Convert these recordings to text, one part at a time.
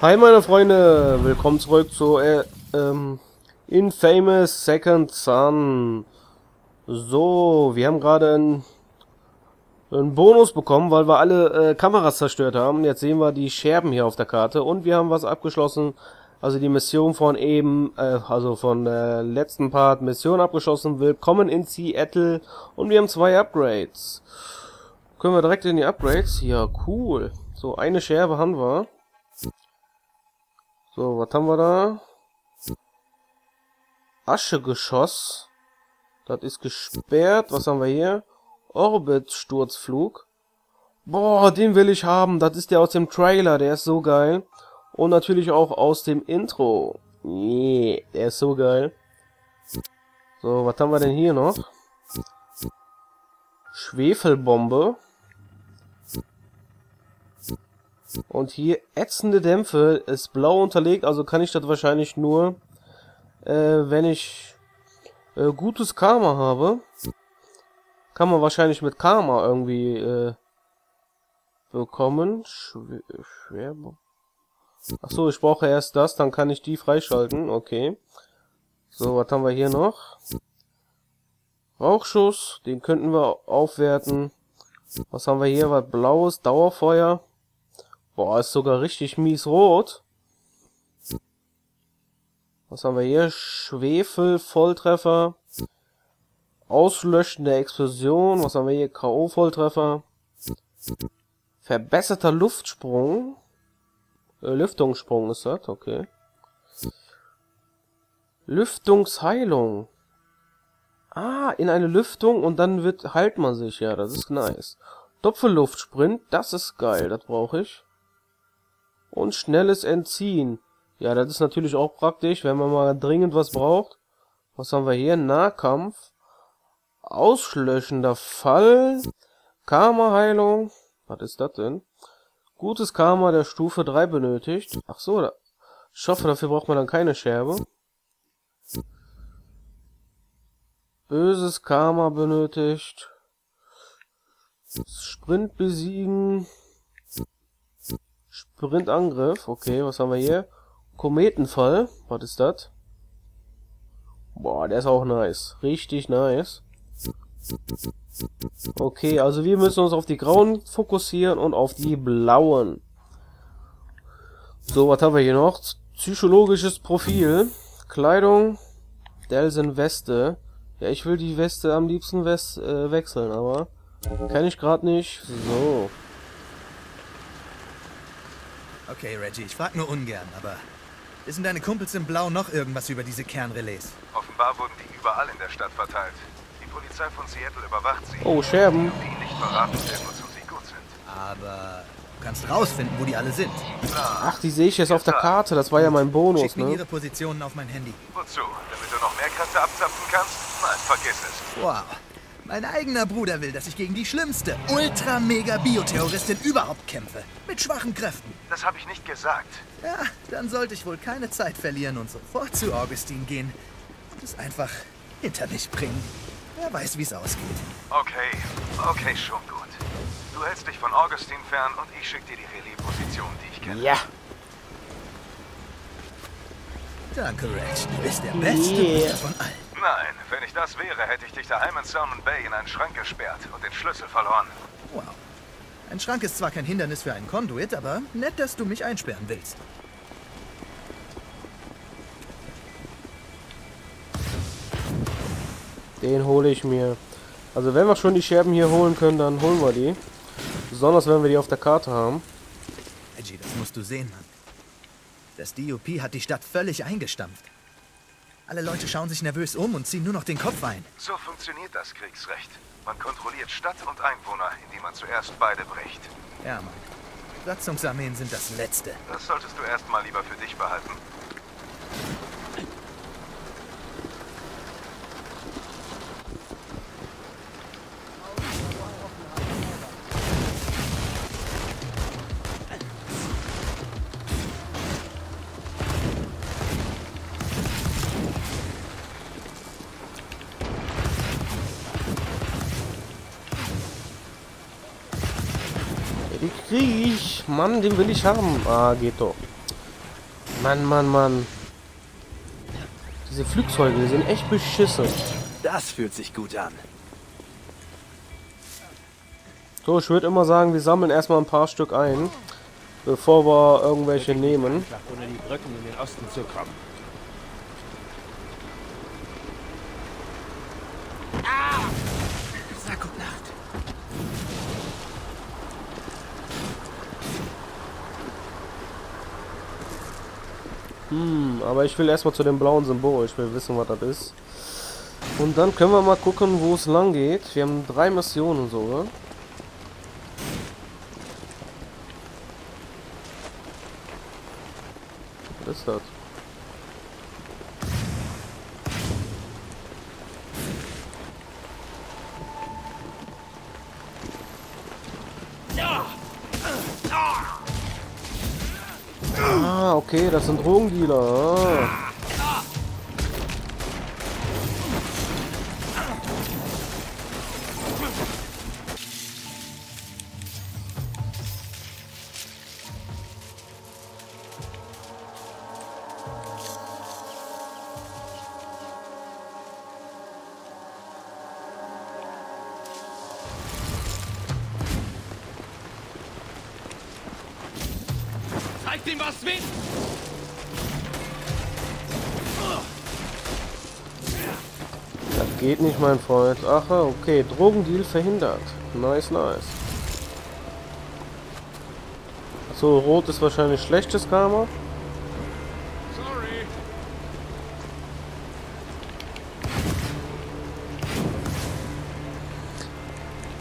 Hi meine Freunde, willkommen zurück zu äh, ähm, Infamous Second Son. So, wir haben gerade einen, Bonus bekommen, weil wir alle äh, Kameras zerstört haben. Jetzt sehen wir die Scherben hier auf der Karte und wir haben was abgeschlossen. Also die Mission von eben, äh, also von der letzten Part, Mission abgeschlossen. Willkommen in Seattle und wir haben zwei Upgrades. Können wir direkt in die Upgrades? Ja, cool. So, eine Scherbe haben wir. So, was haben wir da? Aschegeschoss. Das ist gesperrt. Was haben wir hier? Orbit-Sturzflug. Boah, den will ich haben. Das ist der aus dem Trailer. Der ist so geil. Und natürlich auch aus dem Intro. Nee, der ist so geil. So, was haben wir denn hier noch? Schwefelbombe. Und hier ätzende Dämpfe ist blau unterlegt, also kann ich das wahrscheinlich nur, äh, wenn ich äh, gutes Karma habe. Kann man wahrscheinlich mit Karma irgendwie äh, bekommen. Schwer, schwer. Achso, ich brauche erst das, dann kann ich die freischalten. Okay. So, was haben wir hier noch? Rauchschuss, den könnten wir aufwerten. Was haben wir hier? Was blaues? Dauerfeuer. Boah, ist sogar richtig mies rot. Was haben wir hier? Schwefel, Volltreffer. Auslöschende Explosion. Was haben wir hier? K.O. Volltreffer. Verbesserter Luftsprung. Äh, Lüftungssprung ist das, okay. Lüftungsheilung. Ah, in eine Lüftung und dann wird heilt man sich. Ja, das ist nice. Doppelluftsprint, das ist geil, das brauche ich. Und schnelles Entziehen. Ja, das ist natürlich auch praktisch, wenn man mal dringend was braucht. Was haben wir hier? Nahkampf. Auslöschender Fall. Karma-Heilung. Was ist das denn? Gutes Karma der Stufe 3 benötigt. Ach so, da. ich hoffe, dafür braucht man dann keine Scherbe. Böses Karma benötigt. Sprint besiegen. Sprintangriff. Okay, was haben wir hier? Kometenfall. Was ist das? Boah, der ist auch nice. Richtig nice. Okay, also wir müssen uns auf die grauen fokussieren und auf die blauen. So, was haben wir hier noch? Psychologisches Profil. Kleidung. Delsen Weste. Ja, ich will die Weste am liebsten west äh, wechseln, aber kann ich gerade nicht. So. Okay, Reggie, ich frag nur ungern, aber wissen deine Kumpels in Blau noch irgendwas über diese Kernrelais? Offenbar wurden die überall in der Stadt verteilt. Die Polizei von Seattle überwacht sie. Oh, Scherben. Die nicht verraten, wozu sie gut sind. Aber du kannst rausfinden, wo die alle sind. Ach, die sehe ich jetzt auf der Karte. Das war ja mein Bonus, Schick mir ne? ihre Positionen auf mein Handy. Wozu? Damit du noch mehr Kräfte abzapfen kannst? Nein, vergiss es. Wow. Mein eigener Bruder will, dass ich gegen die schlimmste, ultra-mega-Bioterroristin überhaupt kämpfe. Mit schwachen Kräften. Das habe ich nicht gesagt. Ja, dann sollte ich wohl keine Zeit verlieren und sofort zu Augustin gehen und es einfach hinter mich bringen. Wer weiß, wie es ausgeht. Okay, okay, schon gut. Du hältst dich von Augustin fern und ich schicke dir die Relais-Position, die ich kenne. Ja. Danke, Reg. Du bist der beste Yeah. Bruder von allen. Nein, wenn ich das wäre, hätte ich dich daheim in Salmon Bay in einen Schrank gesperrt und den Schlüssel verloren. Wow. Ein Schrank ist zwar kein Hindernis für einen Conduit, aber nett, dass du mich einsperren willst. Den hole ich mir. Also wenn wir schon die Scherben hier holen können, dann holen wir die. Besonders wenn wir die auf der Karte haben. Reggie, das musst du sehen, Mann. Das DUP hat die Stadt völlig eingestampft. Alle Leute schauen sich nervös um und ziehen nur noch den Kopf ein. So funktioniert das Kriegsrecht. Man kontrolliert Stadt und Einwohner, indem man zuerst beide bricht. Ja, Mann. Satzungsarmeen sind das Letzte. Das solltest du erstmal lieber für dich behalten. Ja, die krieg ich. Mann, den will ich haben. Ah, geht doch. Mann, Mann, Mann. Diese Flugzeuge, die sind echt beschissen. Das fühlt sich gut an. So, ich würde immer sagen, wir sammeln erstmal ein paar Stück ein, bevor wir irgendwelche nehmen. Ohne die Brücken in den Osten zu kommen. Hm, aber ich will erstmal zu dem blauen Symbol. Ich will wissen, was das ist. Und dann können wir mal gucken, wo es lang geht. Wir haben drei Missionen sogar. Was ist das? Ah, okay, das sind Drogendealer. Zeig ihm was Wind! Geht nicht, mein Freund. Ach, okay. Drogendeal verhindert. Nice, nice. So, rot ist wahrscheinlich schlechtes Karma. Sorry.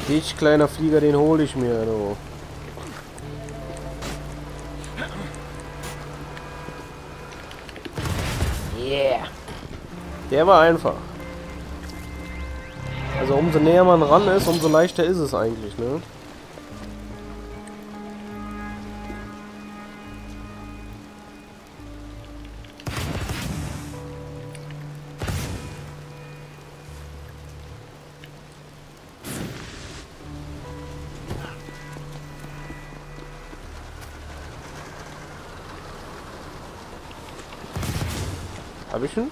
Dich, kleiner Flieger, den hole ich mir, du. Yeah. Der war einfach. Also umso näher man ran ist, umso leichter ist es eigentlich, ne? Hab ich ihn?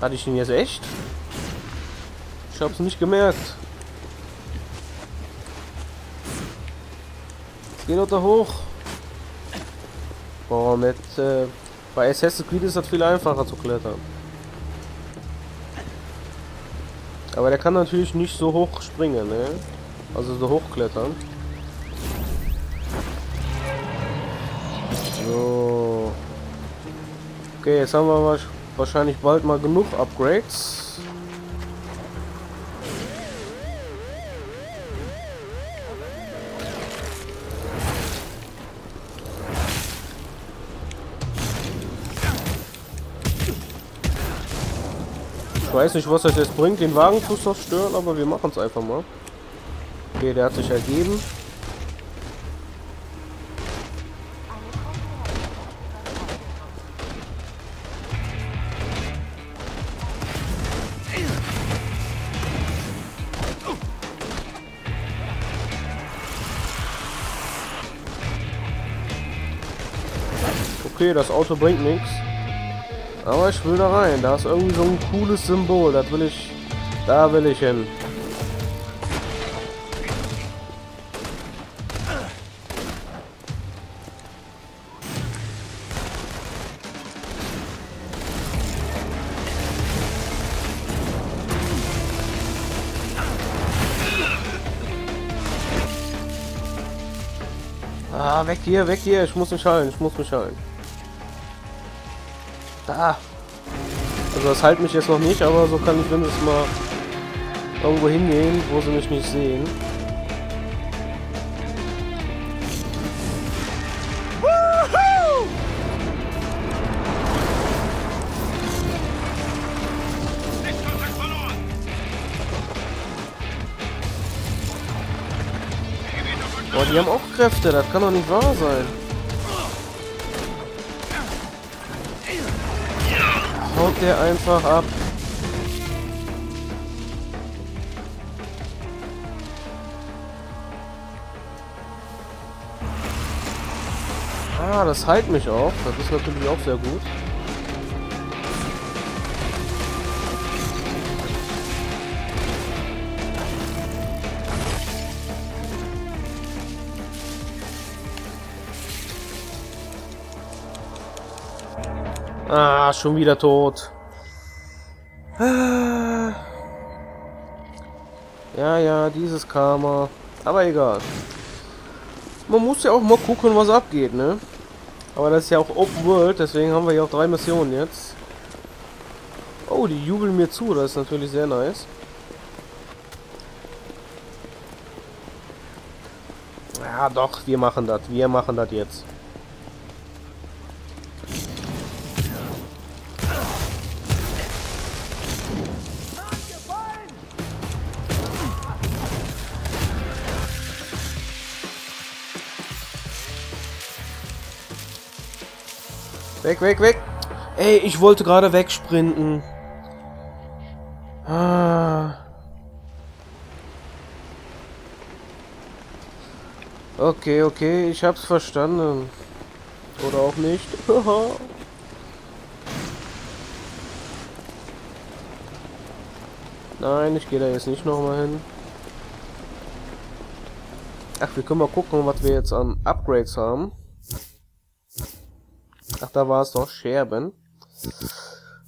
Hatte ich ihn jetzt echt? Ich hab's nicht gemerkt. Jetzt geh noch da hoch. Boah, mit äh, bei Assassin's Creed ist das viel einfacher zu klettern. Aber der kann natürlich nicht so hoch springen, ne? Also so hoch klettern. So. Okay, jetzt haben wir wahrscheinlich bald mal genug Upgrades. Ich weiß nicht, was das jetzt bringt, den Wagen zu zerstören, aber wir machen es einfach mal. Okay, der hat sich ergeben. Okay, das Auto bringt nichts. Aber ich will da rein. Da ist irgendwie so ein cooles Symbol. Das will ich. Da will ich hin. Ah, weg hier, weg hier. Ich muss mich heilen. Ich muss mich heilen. Da. Also das hält mich jetzt noch nicht, aber so kann ich wenigstens mal irgendwo hingehen, wo sie mich nicht sehen. Boah, die haben auch Kräfte, das kann doch nicht wahr sein. Haut der einfach ab. Ah, das heilt mich auch. Das ist natürlich auch sehr gut. Ah, schon wieder tot. Ah. Ja, ja, dieses Karma. Aber egal. Man muss ja auch mal gucken, was abgeht, ne? Aber das ist ja auch Open World, deswegen haben wir ja auch drei Missionen jetzt. Oh, die jubeln mir zu, das ist natürlich sehr nice. Ja, doch, wir machen das. Wir machen das jetzt. Weg, weg, weg. Ey, ich wollte gerade wegsprinten. Ah. Okay, okay, ich hab's verstanden. Oder auch nicht. Nein, ich gehe da jetzt nicht nochmal hin. Ach, wir können mal gucken, was wir jetzt an Upgrades haben. Da war es doch. Scherben.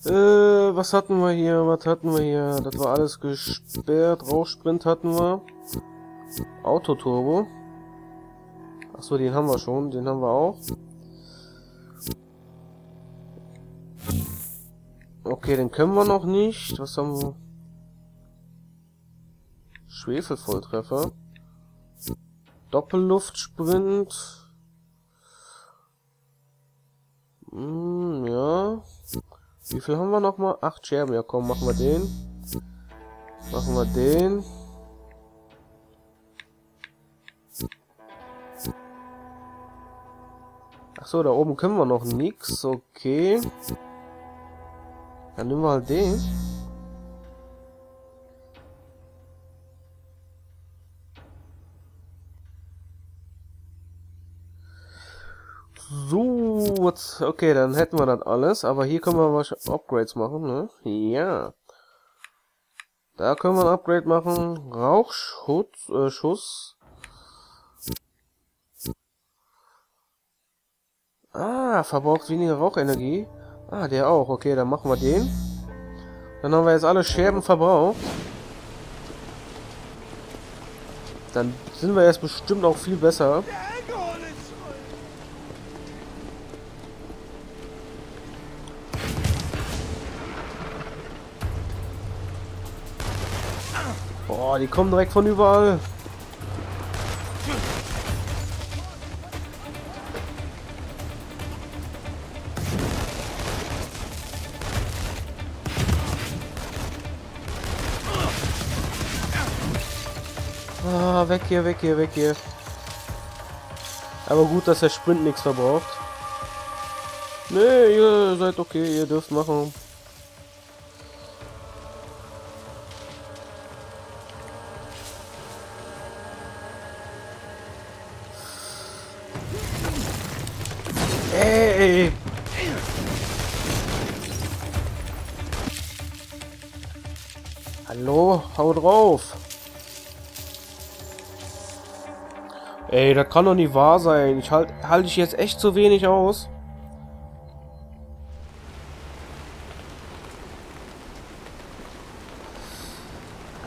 Äh, was hatten wir hier? Was hatten wir hier? Das war alles gesperrt. Rauchsprint hatten wir. Autoturbo. Achso, den haben wir schon. Den haben wir auch. Okay, den können wir noch nicht. Was haben wir? Schwefelvolltreffer. Doppelluftsprint. Hm, ja. Wie viel haben wir noch mal? Acht Scherben. Ja, komm, machen wir den. Machen wir den. Ach so, da oben können wir noch nichts. Okay. Dann nehmen wir halt den. So, okay, dann hätten wir das alles. Aber hier können wir was Upgrades machen, ne? Ja. Da können wir ein Upgrade machen. Rauchschutz, äh, Schuss. Ah, verbraucht weniger Rauchenergie. Ah, der auch. Okay, dann machen wir den. Dann haben wir jetzt alle Scherben verbraucht. Dann sind wir jetzt bestimmt auch viel besser. Boah, die kommen direkt von überall. Ah, weg hier, weg hier, weg hier. Aber gut, dass der Sprint nichts verbraucht. Nee, ihr seid okay, ihr dürft machen. Hau drauf! Ey, das kann doch nicht wahr sein. Ich halte halt ich jetzt echt zu wenig aus.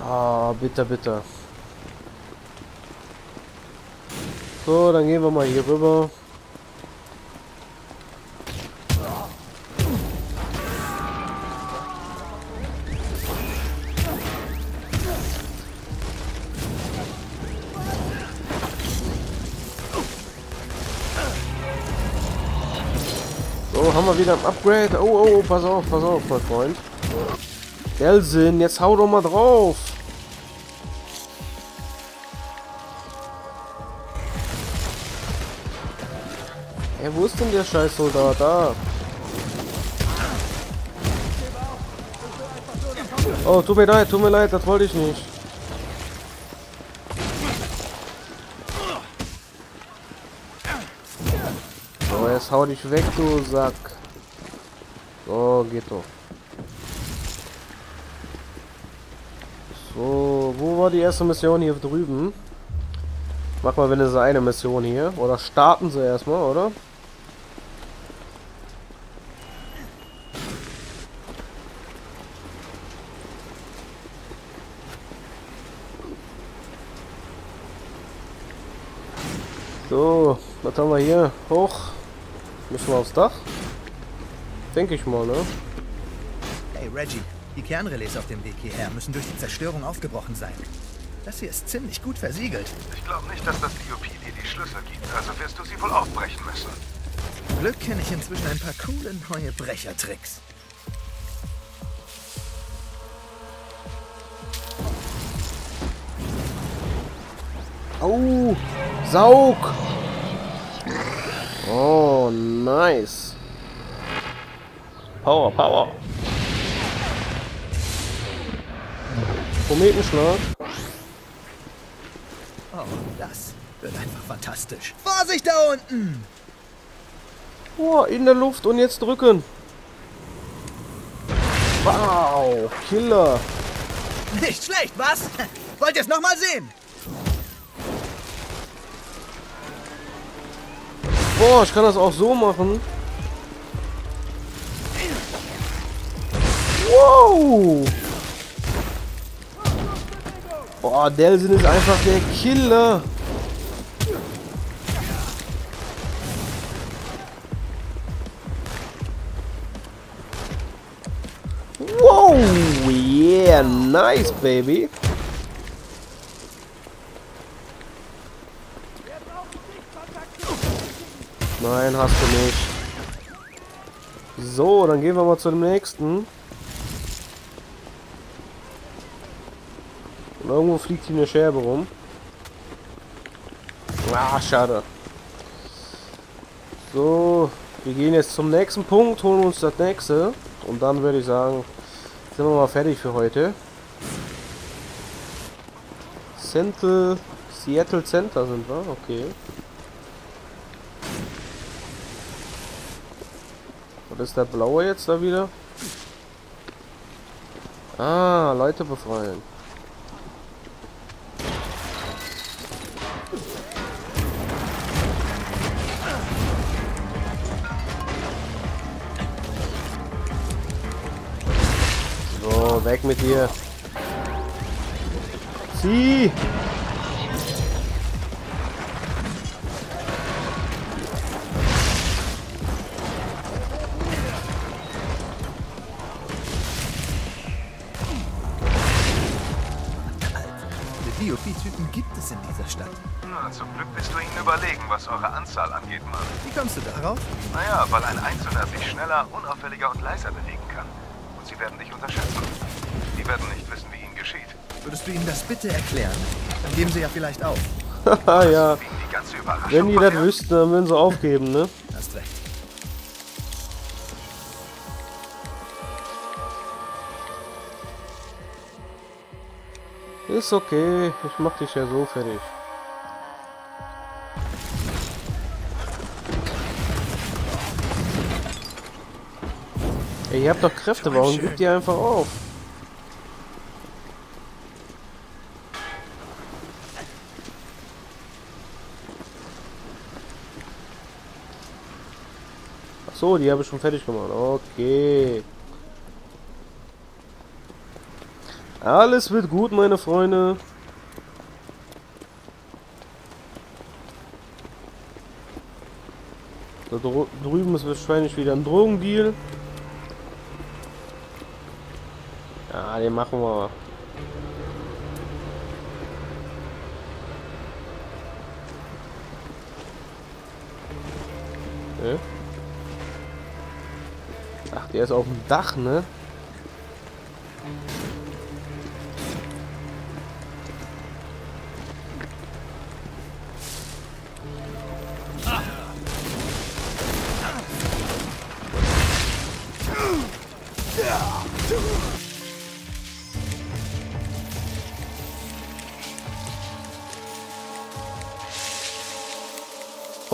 Ah, bitte, bitte. So, dann gehen wir mal hier rüber. Wieder ein Upgrade. Oh, oh, pass auf, pass auf, mein Freund. Delsin, jetzt hau doch mal drauf. Ey, wo ist denn der Scheißsoldat? Da. Oh, tut mir leid, tut mir leid, das wollte ich nicht. So, jetzt hau dich weg, du Sack. So, geht doch. So, wo war die erste Mission hier drüben? Mach mal wenn es eine Mission hier. Oder starten sie erstmal, oder? So, was haben wir hier? Hoch. Müssen wir aufs Dach? Denke ich mal, ne? Hey Reggie, die Kernrelais auf dem Weg hierher müssen durch die Zerstörung aufgebrochen sein. Das hier ist ziemlich gut versiegelt. Ich glaube nicht, dass das DOP dir die Schlüssel gibt, also wirst du sie wohl aufbrechen müssen. Glück kenne ich inzwischen ein paar coole neue Brechertricks. Au! Saug! Oh, nice. Power, Power. Kometenschlag. Oh, das wird einfach fantastisch. Vorsicht da unten! Oh, in der Luft und jetzt drücken. Wow, Killer. Nicht schlecht, was? Wollt ihr es nochmal sehen? Boah, ich kann das auch so machen. Wow. Boah, Delsin ist einfach der Killer. Wow, yeah, nice, baby. Nein, hast du nicht. So, dann gehen wir mal zu dem nächsten. Und irgendwo fliegt hier eine Scherbe rum. Ah, schade. So, wir gehen jetzt zum nächsten Punkt, holen uns das nächste. Und dann würde ich sagen, sind wir mal fertig für heute. Central, Seattle Center sind wir, okay. Was ist der blaue jetzt da wieder? Ah, Leute befreien. So, weg mit dir. Sieh! Viele DOP-Typen gibt es in dieser Stadt. Na, zum Glück bist du ihnen überlegen, was eure Anzahl angeht, Mann. Wie kommst du darauf? Naja, weil ein Einzelner sich schneller, unauffälliger und leiser bewegen kann. Sie werden dich unterschätzen. Die werden nicht wissen, wie ihnen geschieht. Würdest du ihnen das bitte erklären? Dann geben sie ja vielleicht auf. Haha, ja. Die Wenn die das wüssten, dann würden sie aufgeben, ne? Hast recht. Ist okay, ich mach dich ja so fertig. Ey, ihr habt doch Kräfte, warum gibt ihr einfach auf? Ach so, die habe ich schon fertig gemacht. Okay. Alles wird gut, meine Freunde. Da drü- drüben ist wahrscheinlich wieder ein Drogendeal. Ja, den machen wir. Hä? Ach, der ist auf dem Dach, ne?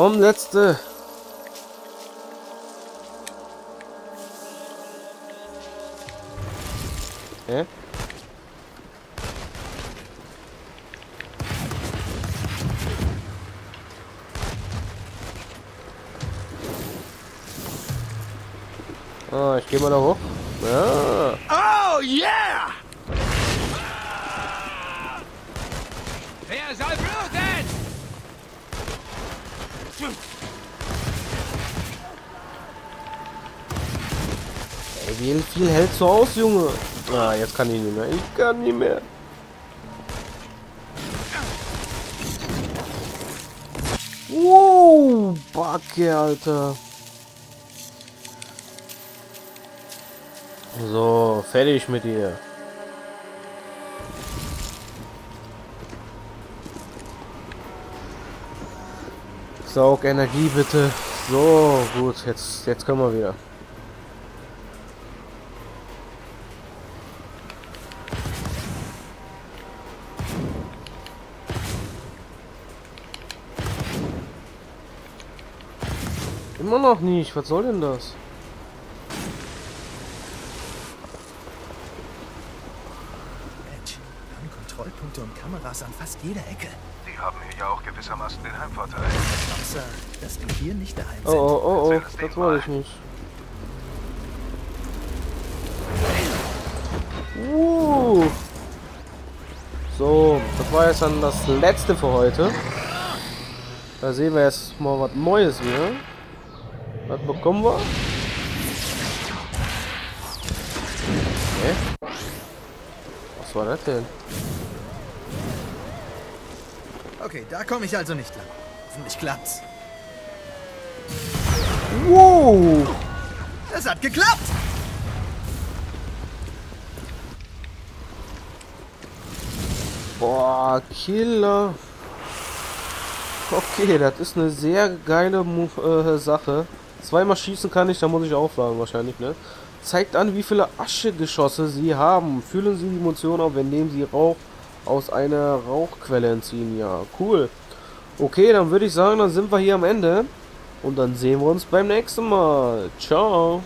Komm, letzte. Hä? Ah, ich gehe mal da hoch. Ah. Oh yeah! Er soll bluten! Ey, wie viel hältst du aus, Junge? Ah, jetzt kann ich nicht mehr. Ich kann nicht mehr. Wow, Backe, Alter. So, fertig mit dir. Saug Energie bitte. So, gut, jetzt, jetzt können wir wieder. Immer noch nicht. Was soll denn das? Mensch, wir haben Kontrollpunkte und Kameras an fast jeder Ecke. Sie haben hier ja auch gewissermaßen den Heimvorteil. Außer, dass wir hier nicht daheim Oh, sind. oh, oh, oh. Es Das wollte ich nicht. Uh. So, das war jetzt dann das letzte für heute. Da sehen wir jetzt mal was Neues wieder. Was bekommen wir? Hä? Was war das denn? Okay, da komme ich also nicht lang. Hoffentlich klappt's. Wow! Das hat geklappt! Boah, Killer. Okay, das ist eine sehr geile äh, Sache. Zweimal schießen kann ich, da muss ich aufladen wahrscheinlich, ne? Zeigt an, wie viele Aschegeschosse sie haben. Fühlen sie die Munition auf, indem sie Rauch aus einer Rauchquelle entziehen. Ja, cool. Okay, dann würde ich sagen, dann sind wir hier am Ende. Und dann sehen wir uns beim nächsten Mal. Ciao.